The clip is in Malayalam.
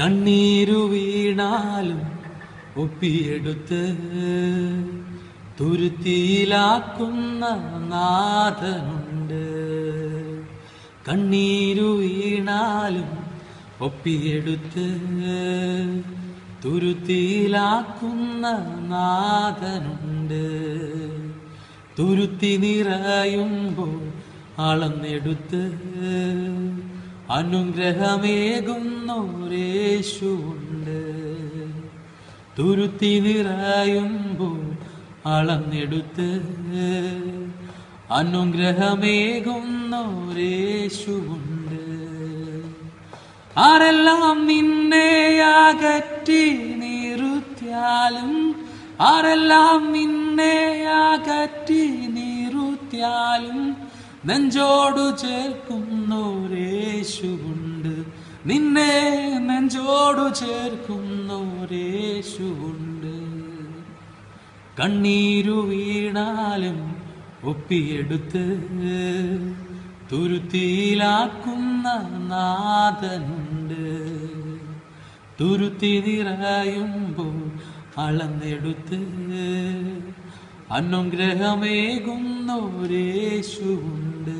കണ്ണീരു വീണാലും ഒപ്പിയെടുത്ത് തുരുത്തിയിലാക്കുന്ന നാഥനുണ്ട്. കണ്ണീരു വീണാലും ഒപ്പിയെടുത്ത് തുരുത്തിയിലാക്കുന്ന നാഥനുണ്ട്. തുരുത്തി നിറയുമ്പോൾ അളന്നെടുത്ത് അനുഗ്രഹമേകുന്നോരേശുണ്ട് തുരുത്തി നിറയുമ്പോൾ അളന്നെടുത്ത് അനുഗ്രഹമേകുന്നോരേശുണ്ട് ആരെല്ലാം നിന്നെ അകറ്റി നിറുത്തിയാലും ആരെല്ലാം നിന്നെ അകറ്റി നിറുത്തിയാലും നെഞ്ചോടു ചേർക്കുന്നോരേശുണ്ട് നിന്നെ നെഞ്ചോടു ചേർക്കുന്നോരേശുണ്ട് കണ്ണീരു വീണാലും ഒപ്പിയെടുത്ത് തുരുത്തിയിലാക്കുന്ന നാഥനുണ്ട്. തുരുത്തി നിറയുമ്പോൾ അളന്നെടുത്ത് അനുഗ്രഹമേകുന്നോരേശുണ്ട്